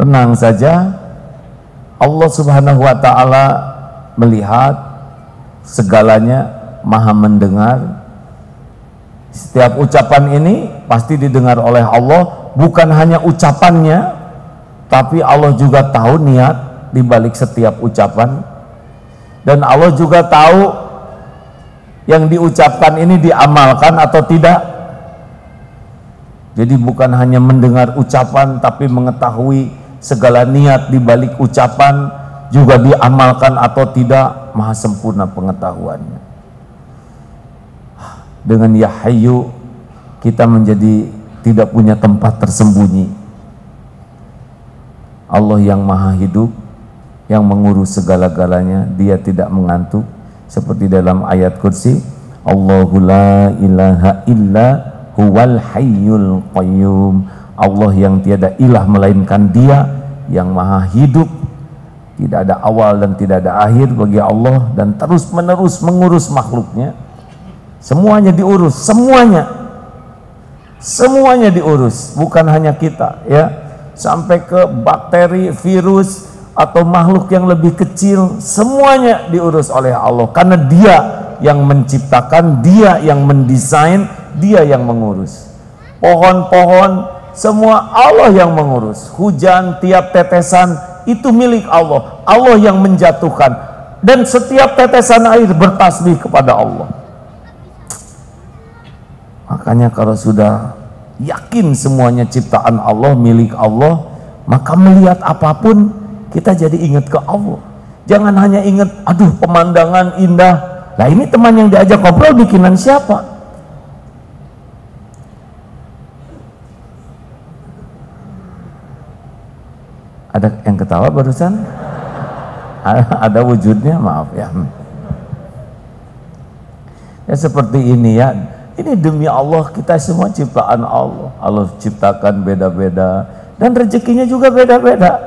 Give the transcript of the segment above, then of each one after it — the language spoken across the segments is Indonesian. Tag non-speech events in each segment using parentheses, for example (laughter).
tenang saja. Allah subhanahu wa ta'ala melihat segalanya maha mendengar. Setiap ucapan ini pasti didengar oleh Allah bukan hanya ucapannya tapi Allah juga tahu niat di balik setiap ucapan. Dan Allah juga tahu yang diucapkan ini diamalkan atau tidak. Jadi bukan hanya mendengar ucapan tapi mengetahui segala niat di balik ucapan juga diamalkan atau tidak maha sempurna pengetahuannya. Dengan Ya kita menjadi tidak punya tempat tersembunyi. Allah yang maha hidup yang mengurus segala-galanya dia tidak mengantuk. Seperti dalam ayat kursi Allahu la ilaha illa huwal hayyul qayyum Allah yang tiada ilah melainkan dia yang maha hidup. Tidak ada awal dan tidak ada akhir bagi Allah dan terus menerus mengurus makhluknya. Semuanya diurus semuanya. Semuanya diurus bukan hanya kita ya. Sampai ke bakteri, virus atau makhluk yang lebih kecil semuanya diurus oleh Allah. Karena dia yang menciptakan, dia yang mendesain, dia yang mengurus. Pohon-pohon semua Allah yang mengurus. Hujan tiap tetesan itu milik Allah. Allah yang menjatuhkan dan setiap tetesan air bertasbih kepada Allah. Makanya kalau sudah yakin semuanya ciptaan Allah, milik Allah, maka melihat apa pun kita jadi ingat ke Allah. Jangan hanya ingat, aduh pemandangan indah. Nah ini teman yang diajak ngobrol bikinan siapa? Ada yang ketawa barusan? Ada wujudnya, maaf ya. Ya seperti ini ya ini demi Allah kita semua ciptaan Allah. Allah ciptakan beda-beda dan rezekinya juga beda-beda.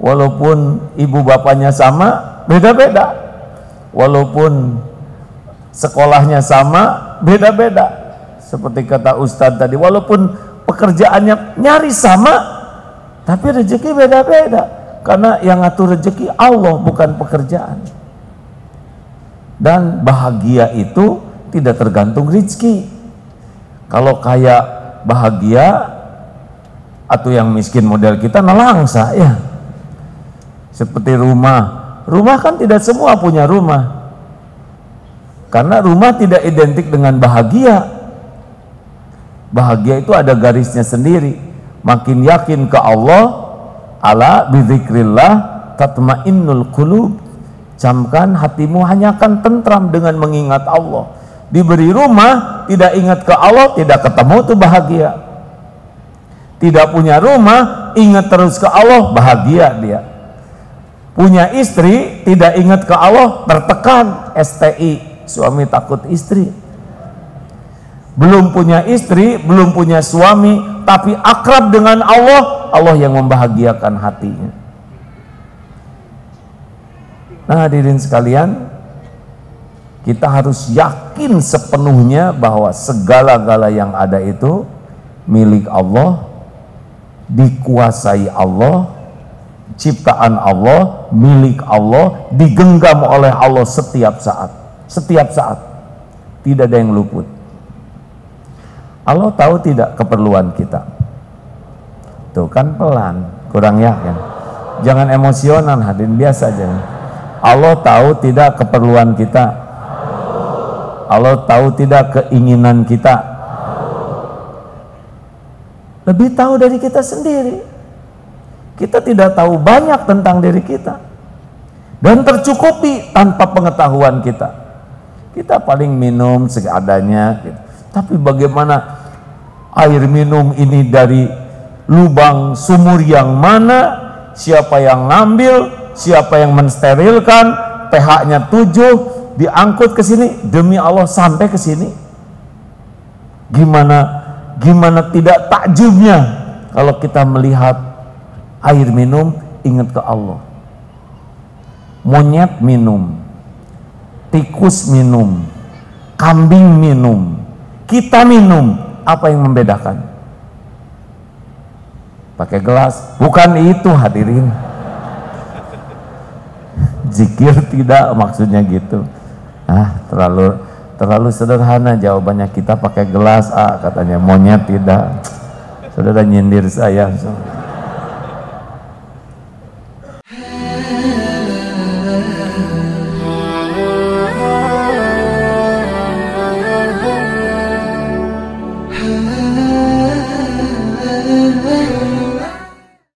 Walaupun ibu bapaknya sama, beda-beda. Walaupun sekolahnya sama, beda-beda. Seperti kata Ustadz tadi, walaupun pekerjaannya nyaris sama, tapi rezeki beda-beda. Karena yang ngatur rezeki Allah bukan pekerjaan. Dan bahagia itu tidak tergantung rizki kalau kaya bahagia atau yang miskin model kita nelangsa ya. Seperti rumah. Rumah kan tidak semua punya rumah. Karena rumah tidak identik dengan bahagia. Bahagia itu ada garisnya sendiri makin yakin ke Allah ala bizikrillah tatmainnul qulub camkan hatimu hanya akan tentram dengan mengingat Allah diberi rumah, tidak ingat ke Allah, tidak ketemu tuh bahagia. Tidak punya rumah, ingat terus ke Allah, bahagia dia. Punya istri, tidak ingat ke Allah, tertekan, STI, suami takut istri. Belum punya istri, belum punya suami, tapi akrab dengan Allah, Allah yang membahagiakan hatinya. Nah hadirin sekalian, kita harus yakin sepenuhnya bahwa segala-gala yang ada itu milik Allah, dikuasai Allah, ciptaan Allah, milik Allah, digenggam oleh Allah setiap saat. Setiap saat. Tidak ada yang luput. Allah tahu tidak keperluan kita. Tuh kan pelan, kurang yakin. Jangan emosional hadirin biasa aja. Allah tahu tidak keperluan kita Allah tahu tidak keinginan kita? Lebih tahu dari kita sendiri. Kita tidak tahu banyak tentang diri kita. Dan tercukupi tanpa pengetahuan kita. Kita paling minum seadanya. Gitu. Tapi bagaimana air minum ini dari lubang sumur yang mana? Siapa yang ngambil? Siapa yang mensterilkan? pH-nya 7, diangkut ke sini demi Allah sampai ke sini gimana gimana tidak takjubnya kalau kita melihat air minum ingat ke Allah monyet minum tikus minum kambing minum kita minum apa yang membedakan? Pakai gelas. Bukan itu hadirin. (laughs) Zikir tidak maksudnya gitu. Ah terlalu terlalu sederhana jawabannya. Kita pakai gelas ah katanya monyet tidak. Saudara nyindir saya